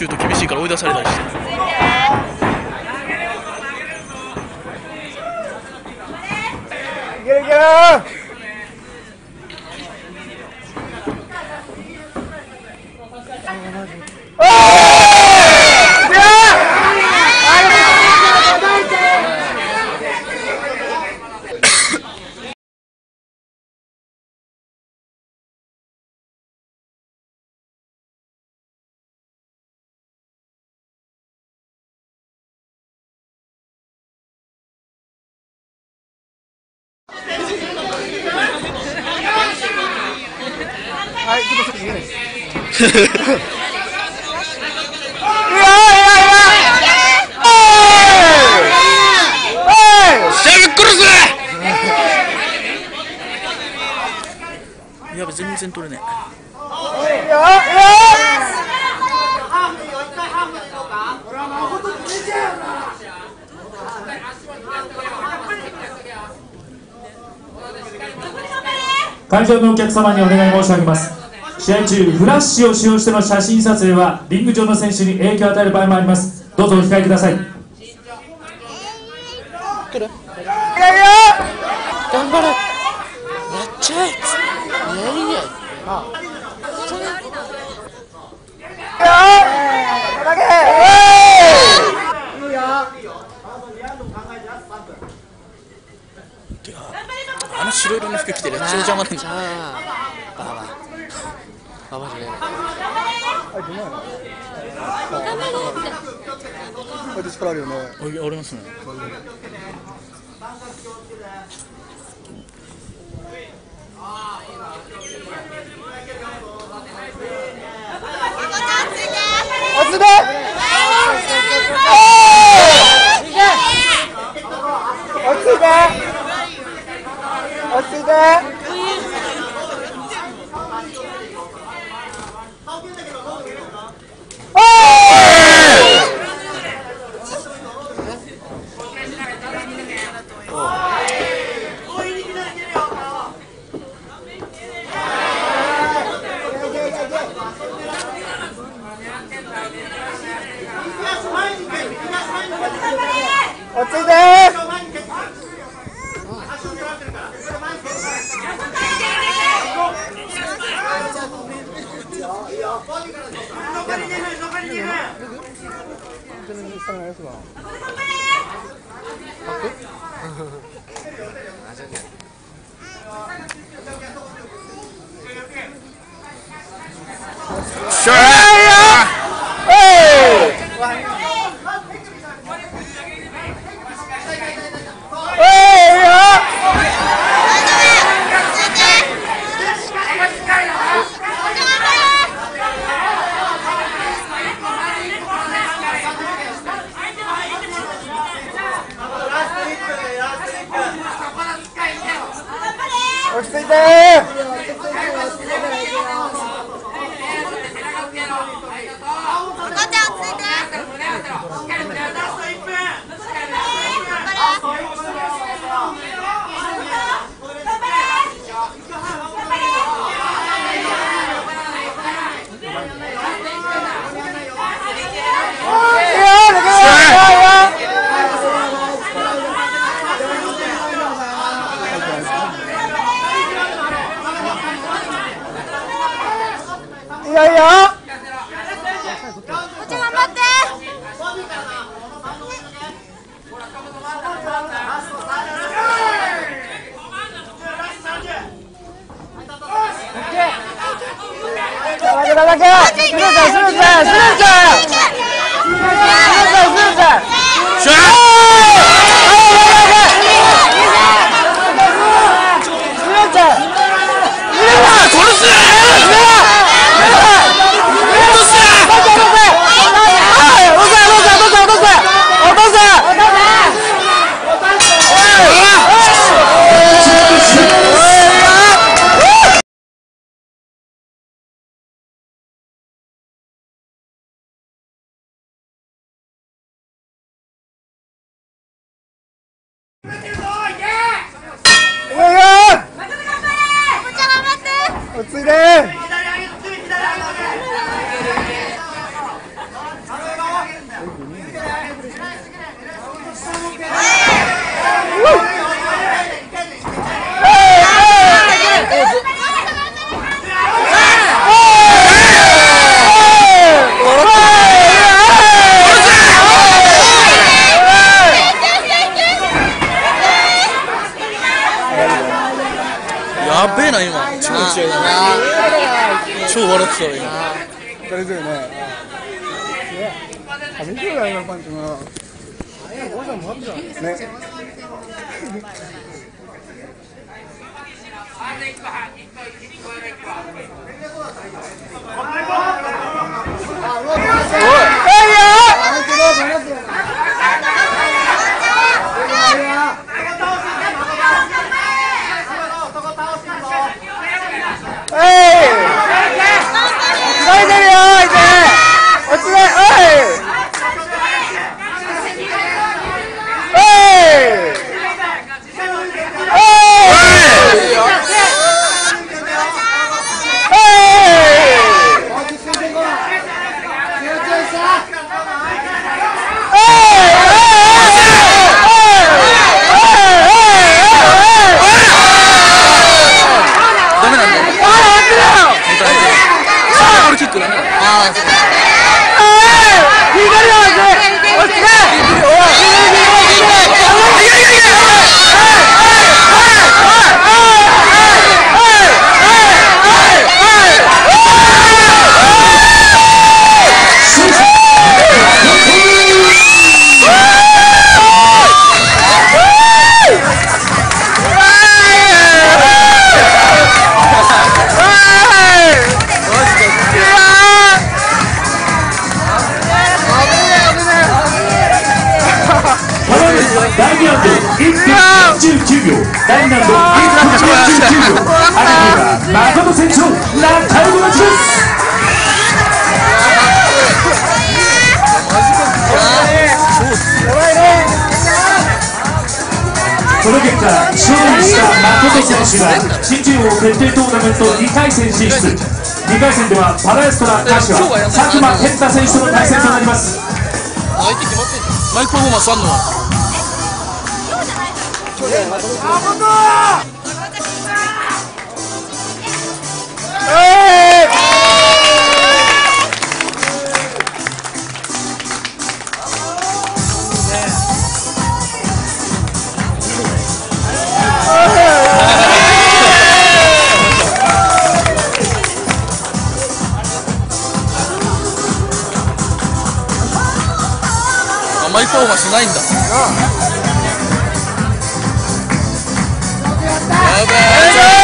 シュート厳しいから追い出されたりして。いけるいけるはいちょっと全然取れねえいやいや会場のお客様にお願い申し上げます。試合中フラッシュを使用しての写真撮影はリング上の選手に影響を与える場合もあります。どうぞお控えください。いやいや。頑張れ。やっちゃえ。いやいや。いやだてかあの白色の服着てるやつ超邪魔なん。だけこれ力あるよねおいありますね。落ちて落ちて落ちて落ちてし Até! だけだだけスルーぜスルーぜスルーぜスルーぜスルーぜしゃ殺す落ち着いて試合だな超笑ってたわ今。それぞれね。紙一重だよなパンチも。なね Nossa. ナキーは誠選手のラッタイム勝ちですその結果勝利した誠選手が新中央決定トーナメント2回戦進出。2回戦ではパラエストラ柏佐久間健太選手との対戦となります。マイクパフォーマンスあんのあ甘いはしないんだ。やばい。